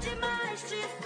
demais te falar.